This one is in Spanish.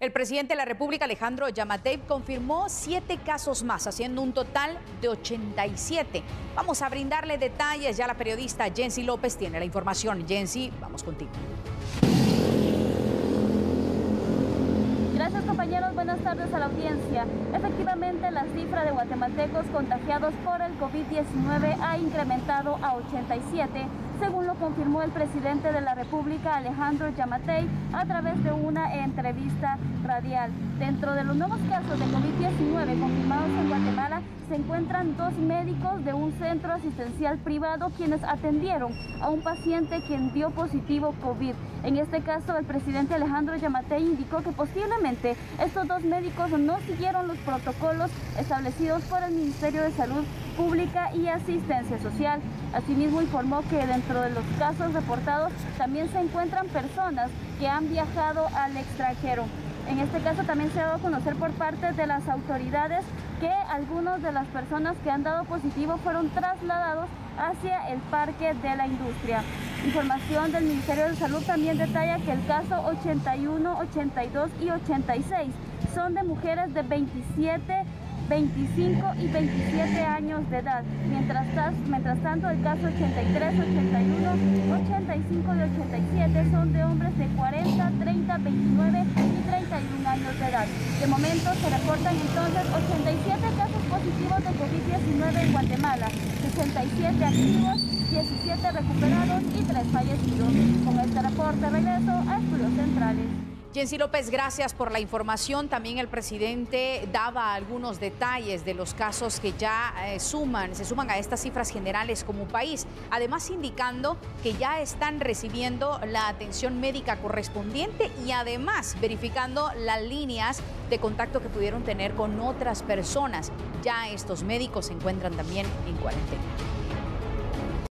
El presidente de la República, Alejandro Yamatei, confirmó siete casos más, haciendo un total de 87. Vamos a brindarle detalles. Ya la periodista Jensi López tiene la información. Jensi, vamos contigo. Gracias compañeros, buenas tardes a la audiencia. Efectivamente, la cifra de guatemaltecos contagiados por el COVID-19 ha incrementado a 87 según lo confirmó el presidente de la República, Alejandro Yamatei, a través de una entrevista radial. Dentro de los nuevos casos de COVID-19 confirmados en Guatemala, se encuentran dos médicos de un centro asistencial privado quienes atendieron a un paciente quien dio positivo COVID. En este caso, el presidente Alejandro Yamatei indicó que posiblemente estos dos médicos no siguieron los protocolos establecidos por el Ministerio de Salud Pública y Asistencia Social. Asimismo, informó que dentro de los casos reportados también se encuentran personas que han viajado al extranjero. En este caso también se ha dado a conocer por parte de las autoridades que algunas de las personas que han dado positivo fueron trasladados hacia el parque de la industria. Información del Ministerio de Salud también detalla que el caso 81, 82 y 86 son de mujeres de 27 25 y 27 años de edad. Mientras, mientras tanto, el caso 83, 81, 85 y 87 son de hombres de 40, 30, 29 y 31 años de. De momento se reportan entonces 87 casos positivos de COVID-19 en Guatemala, 67 activos, 17 recuperados y 3 fallecidos. Con este reporte regreso a Estudios Centrales. Jensi López, gracias por la información. También el presidente daba algunos detalles de los casos que ya eh, suman, se suman a estas cifras generales como país. Además, indicando que ya están recibiendo la atención médica correspondiente y además verificando las líneas de contacto que pudieron tener con otras personas. Ya estos médicos se encuentran también en cuarentena.